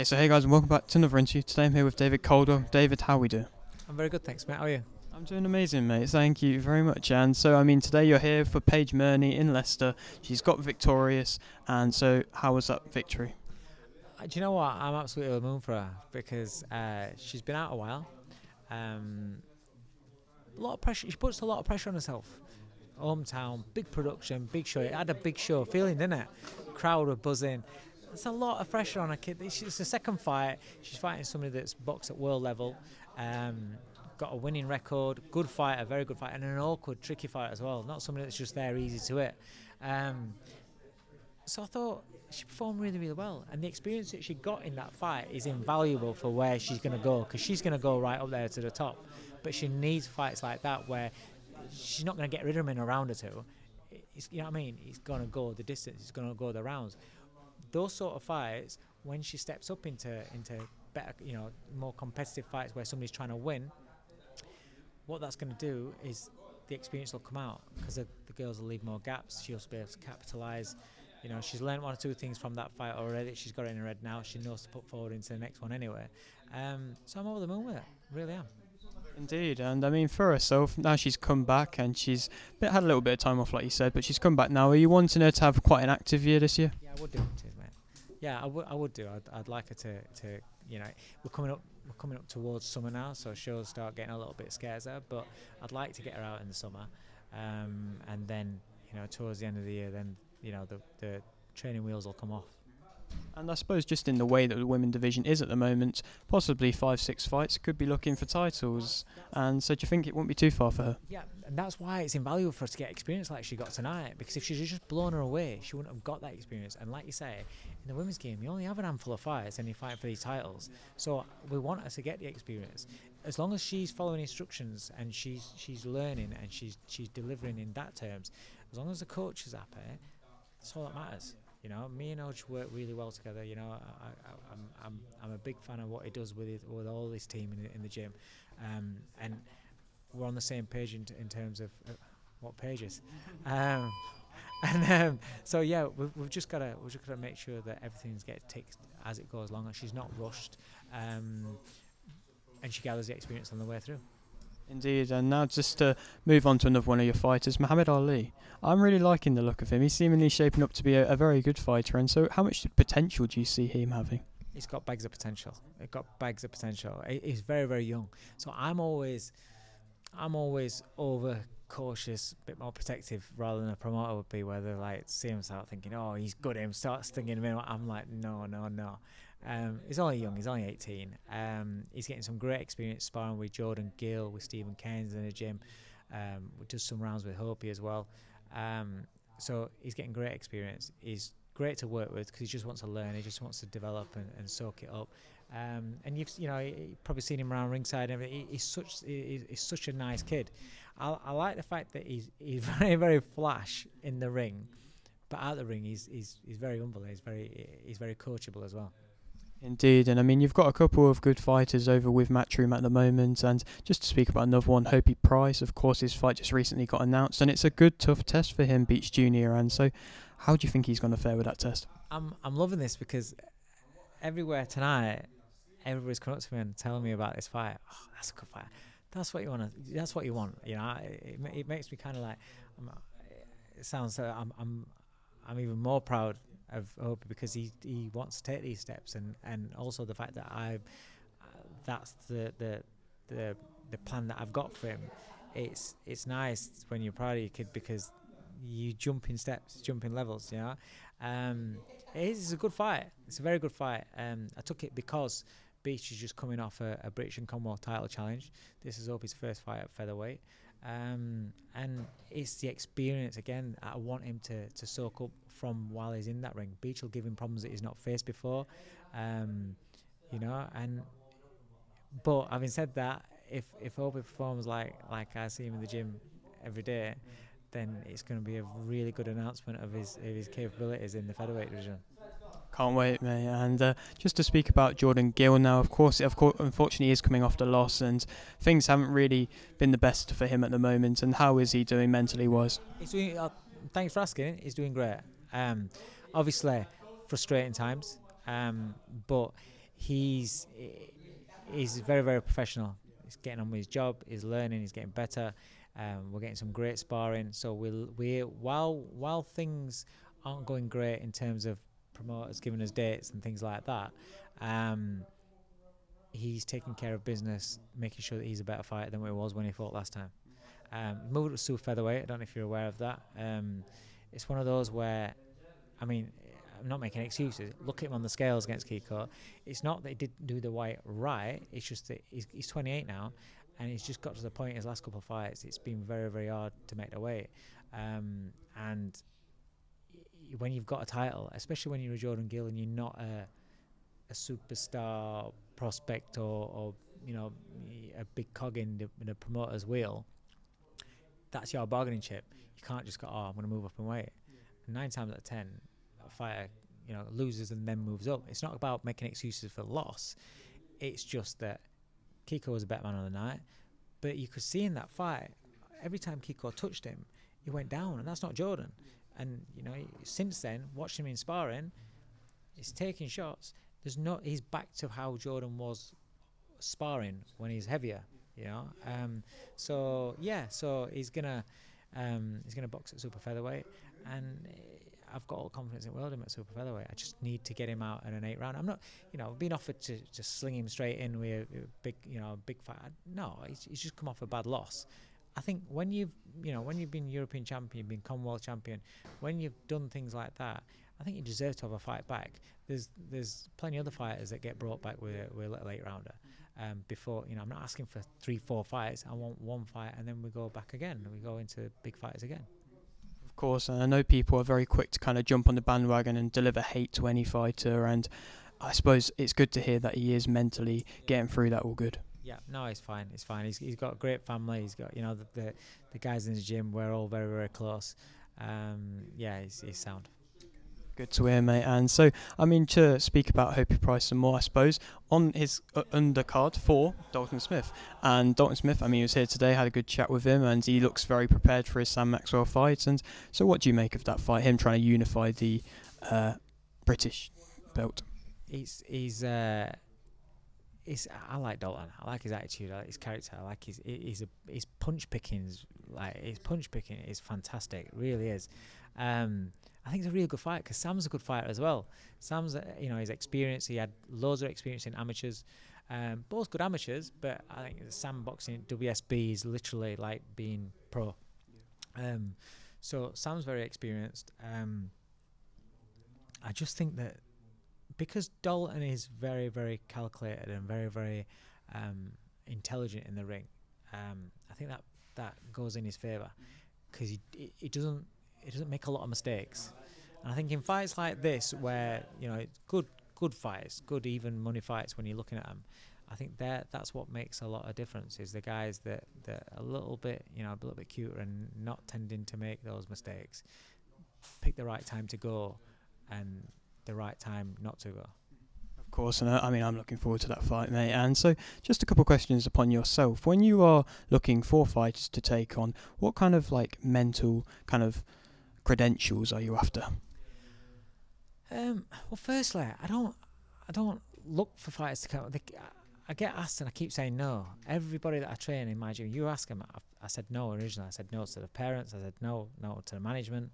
Okay, so hey guys, and welcome back to another interview. Today I'm here with David Coldwell. David, how we do? I'm very good, thanks, mate. How are you? I'm doing amazing, mate. Thank you very much. And so, I mean, today you're here for Paige Murney in Leicester. She's got victorious, and so how was that victory? Uh, Do you know what? I'm absolutely over the moon for her because uh, she's been out a while. Um, a lot of pressure. She puts a lot of pressure on herself. Hometown, big production, big show. It had a big show feeling, didn't it? Crowd were buzzing. It's a lot of pressure on a kid. It's the second fight. She's fighting somebody that's boxed at world level. Um, got a winning record, good fighter, very good fighter, and an awkward, tricky fight as well. Not somebody that's just there easy to hit. Um, so I thought she performed really, really well, and the experience that she got in that fight is invaluable for where she's going to go because she's going to go right up there to the top. But she needs fights like that where she's not going to get rid of him in a round or two. It's, you know what I mean? It's going to go the distance. It's going to go the rounds. Those sort of fights, when she steps up into into better, you know, more competitive fights where somebody's trying to win, what that's going to do is the experience will come out because the, the girls will leave more gaps. She'll be able to capitalise. You know, she's learned one or two things from that fight already. She's got it in her head now. She knows to put forward into the next one anyway. Um, so I'm over the moon with it. Really am. Indeed, and I mean for herself now she's come back and she's bit, had a little bit of time off, like you said, but she's come back now. Are you wanting her to have quite an active year this year? Yeah, I would do. Mate. Yeah, I would. I would do. I'd, I'd like her to, to, you know, we're coming up. We're coming up towards summer now, so she'll start getting a little bit scarcer. But I'd like to get her out in the summer, um, and then, you know, towards the end of the year, then, you know, the the training wheels will come off. And I suppose just in the way that the women division is at the moment, possibly five, six fights could be looking for titles. And so do you think it won't be too far for her? Yeah, and that's why it's invaluable for her to get experience like she got tonight. Because if she'd just blown her away, she wouldn't have got that experience. And like you say, in the women's game, you only have a handful of fights and you fight for these titles. So we want her to get the experience. As long as she's following instructions and she's she's learning and she's she's delivering in that terms, as long as the coach is happy, that's all that matters. You know, me and Oj work really well together. You know, I, I, I'm, I'm, I'm a big fan of what he does with it, with all his team in the, in the gym, um, and we're on the same page in, in terms of uh, what pages. Um, and um, so yeah, we've, we've just got to we've just got to make sure that everything's get ticked as it goes along, and she's not rushed, um, and she gathers the experience on the way through. Indeed, and now just to move on to another one of your fighters, Muhammad Ali. I'm really liking the look of him. He's seemingly shaping up to be a, a very good fighter. And so, how much potential do you see him having? He's got bags of potential. He's got bags of potential. He's very very young, so I'm always, I'm always over cautious, a bit more protective rather than a promoter would be, where they like see him start thinking, oh, he's good, him start stinging him. in. I'm like, no, no, no. Um, he's only young. He's only 18. Um, he's getting some great experience sparring with Jordan Gill, with Stephen Keynes in the gym. Um, does some rounds with Hopey as well. Um, so he's getting great experience. He's great to work with because he just wants to learn. He just wants to develop and, and soak it up. Um, and you've you know you've probably seen him around ringside. And everything. He, he's such he, he's such a nice kid. I, I like the fact that he's he's very very flash in the ring, but out the ring he's he's he's very humble. He's very he's very coachable as well. Indeed, and I mean you've got a couple of good fighters over with Matchroom at the moment, and just to speak about another one, Hopey Price. Of course, his fight just recently got announced, and it's a good tough test for him, Beach Junior. And so, how do you think he's going to fare with that test? I'm I'm loving this because everywhere tonight, everybody's coming up to me and telling me about this fight. Oh, that's a good fight. That's what you want. That's what you want. You know, it, it, makes me kind of like. It sounds. Uh, I'm I'm I'm even more proud of Hope because he he wants to take these steps and and also the fact that I. That's the the the the plan that I've got for him. It's it's nice when you're proud of your kid because you jump in steps, jump in levels. You know. Um, it is a good fight. It's a very good fight. Um, I took it because Beach is just coming off a, a British and Commonwealth title challenge. This is Hopey's first fight at featherweight. Um, and it's the experience again. I want him to, to soak up from while he's in that ring. Beach will give him problems that he's not faced before, um, you know. And but having said that, if if Hopey performs like like I see him in the gym every day, then it's going to be a really good announcement of his of his capabilities in the featherweight division. Can't wait, mate. And uh, just to speak about Jordan Gill now, of course, of course, unfortunately, he is coming off the loss, and things haven't really been the best for him at the moment. And how is he doing mentally wise? He's doing. Uh, thanks for asking. He's doing great. Um, obviously, frustrating times, um, but he's he's very very professional. He's getting on with his job. He's learning. He's getting better. Um, we're getting some great sparring. So we'll we while while things aren't going great in terms of promoters giving us dates and things like that. Um, he's taking care of business, making sure that he's a better fighter than what he was when he fought last time. Um, moved to featherweight. I don't know if you're aware of that. Um, it's one of those where, I mean, I'm not making excuses. Look at him on the scales against Kiko. It's not that he didn't do the weight right. It's just that he's, he's 28 now, and he's just got to the point in his last couple of fights. It's been very, very hard to make the weight. Um, and when you've got a title, especially when you're a Jordan Gill and you're not a, a superstar prospect or, or you know a big cog in the, in promoter's wheel, that's your bargaining chip. You can't just go, oh, I'm going to move up and wait. Nine times out of ten, a fighter you know loses and then moves up. It's not about making excuses for loss. It's just that Kiko was a better man on the night, but you could see in that fight every time Kiko touched him, he went down, and that's not Jordan. And you know, since then, watching him in sparring, he's taking shots. There's not. He's back to how Jordan was sparring when he's heavier. You know. Um, so yeah. So he's gonna um, he's gonna box at super featherweight, and I've got all confidence in world him at super featherweight. I just need to get him out in an eight round. I'm not, you know, being offered to just sling him straight in with a, a big, you know, big fight. No, he's, he's just come off a bad loss. I think when you've you know when you've been European champion, been Commonwealth champion, when you've done things like that, I think you deserve to have a fight back. There's there's plenty of other fighters that get brought back with a, with a little eight rounder. Um, before you know, I'm not asking for three, four fights. I want one fight, and then we go back again, and we go into big fights again. Of course, and I know people are very quick to kind of jump on the bandwagon and deliver hate to any fighter, and I suppose it's good to hear that he is mentally getting through that all good. Yeah, no, he's fine. He's fine. He's he's got a great family. He's got you know the the, the guys in the gym. We're all very very close. Um, yeah, he's he's sound. Good to hear, mate. And so, I mean, to speak about Hopey Price some more, I suppose, on his uh, undercard for Dalton Smith. And Dalton Smith, I mean, he was here today, had a good chat with him, and he looks very prepared for his Sam Maxwell fight. And so, what do you make of that fight? Him trying to unify the uh, British belt. He's he's uh, he's I like Dalton. I like his attitude. I like his character. I like his he's a his punch pickings. Like his punch picking is fantastic. It really is. Um, I think it's a really good fight because Sam's a good fighter as well. Sam's uh, you know his experience. He had loads of experience in amateurs. Um, both good amateurs, but I think Sam boxing WSB is literally like being pro. Um, so Sam's very experienced. Um, I just think that because Dalton is very, very calculated and very, very um, intelligent in the ring, um, I think that that goes in his favour because he, he doesn't he doesn't make a lot of mistakes. And I think in fights like this, where you know good good fights, good even money fights, when you're looking at them, I think that that's what makes a lot of difference. Is the guys that that a little bit you know a little bit cuter and not tending to make those mistakes, pick the right time to go, and the right time not to go. Of course, and I, I mean, I'm looking forward to that fight, mate. And so, just a couple of questions upon yourself. When you are looking for fighters to take on, what kind of like mental kind of credentials are you after? Um, well, firstly, I don't, I don't look for fighters to come. They, I get asked and I keep saying no. Everybody that I train in my gym, you ask them. I, I said no originally. I said no to the parents. I said no, no to the management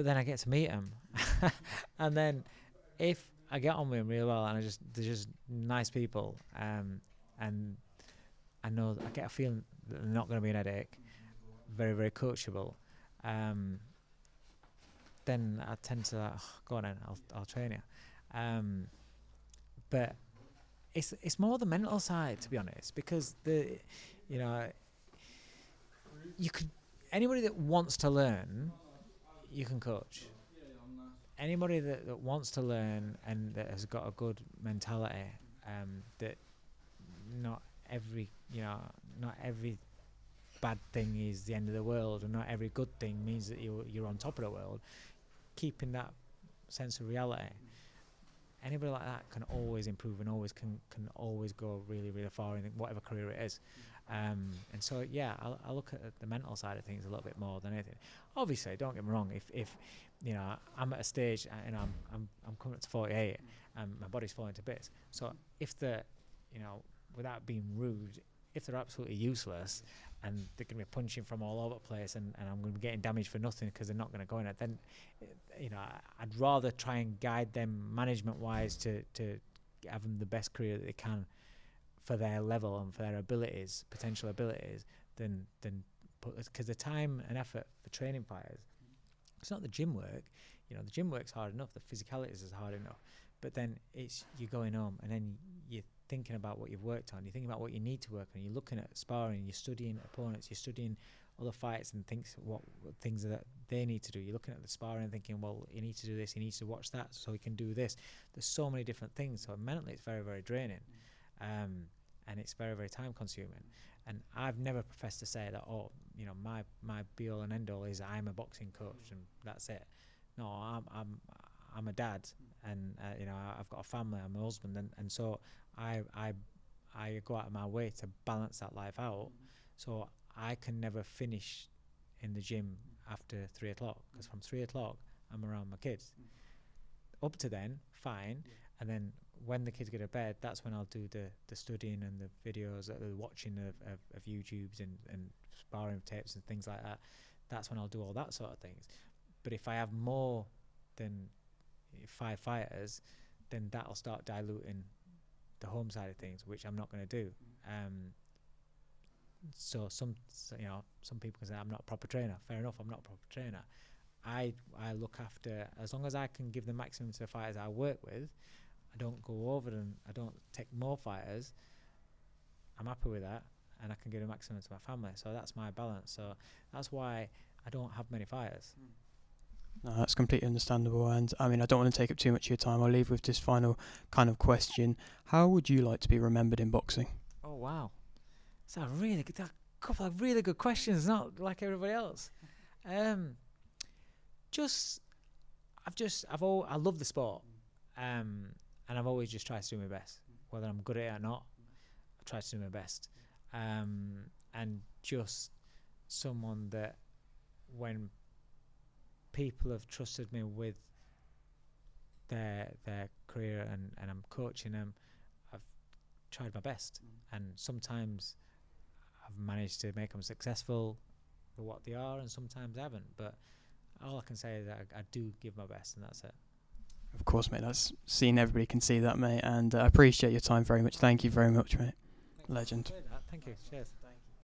but then I get to meet them, and then if I get on with them real well, and I just they're just nice people, um, and I know I get a feeling that they're not going to be an headache, very very coachable, um, then I tend to oh, go on then I'll I'll train you, um, but it's it's more the mental side to be honest because the you know you could anybody that wants to learn you can coach. Anybody that, that wants to learn and that has got a good mentality, um, that not every you know not every bad thing is the end of the world, and not every good thing means that you're you're on top of the world. Keeping that sense of reality, anybody like that can always improve and always can can always go really really far in whatever career it is. Um, and so yeah, I, I look at the mental side of things a little bit more than anything. Obviously, don't get me wrong. If if you know I'm at a stage, uh, you know I'm I'm, I'm coming up to 48 and my body's falling to bits. So if the you know without being rude, if they're absolutely useless and they're going to be punching from all over the place and, and I'm going to be getting damaged for nothing because they're not going to go in it, then, you know, I'd rather try and guide them management wise to, to have them the best career that they can for their level and for their abilities, potential abilities, than, than because the time and effort for training fighters, it's not the gym work, you know, the gym work's hard enough, the physicalities is hard enough, but then it's you're going home and then you're thinking about what you've worked on. You're thinking about what you need to work on. You're looking at sparring. You're studying opponents. You're studying other fights and things what, what things that they need to do. You're looking at the sparring and thinking, well, you need to do this. You need to watch that so he can do this. There's so many different things. So mentally, it's very very draining, um, and it's very very time consuming. And I've never professed to say that oh, you know, my my be all and end all is I'm a boxing coach and that's it. No, I'm I'm I'm a dad, and uh, you know I've got a family. I'm a husband, and, and so I I I go out of my way to balance that life out. So I can never finish in the gym after three o'clock because from three o'clock I'm around my kids. Up to then, fine, and then when the kids go to bed, that's when I'll do the, the studying and the videos, uh, the watching of, of, of YouTubes and, and sparring tapes and things like that. That's when I'll do all that sort of things. But if I have more than five fighters, then that'll start diluting the home side of things, which I'm not going to do. Um, so some, so, you know, some people can say I'm not a proper trainer. Fair enough, I'm not a proper trainer. I I look after as long as I can give the maximum to the fighters I work with. I don't go over them. I don't take more fighters. I'm happy with that, and I can give a maximum to my family. So that's my balance. So that's why I don't have many fighters. Mm. No, that's completely understandable. And I mean, I don't want to take up too much of your time. I'll leave with this final kind of question. How would you like to be remembered in boxing? Oh, wow. That's a really good, a couple of really good questions, not like everybody else. Um, just, I've just, I've all, I love the sport. Um, and I've always just tried to do my best. Whether I'm good at it or not, I try to do my best. Um, and just someone that when people have trusted me with their their career and, and I'm coaching them, I've tried my best. Mm. And sometimes I've managed to make them successful for what they are, and sometimes I haven't. But all I can say is that I, I do give my best, and that's it. Of course, mate. That's seen. Everybody can see that, mate. And uh, I appreciate your time very much. Thank you very much, mate. Legend. Thank you. Cheers.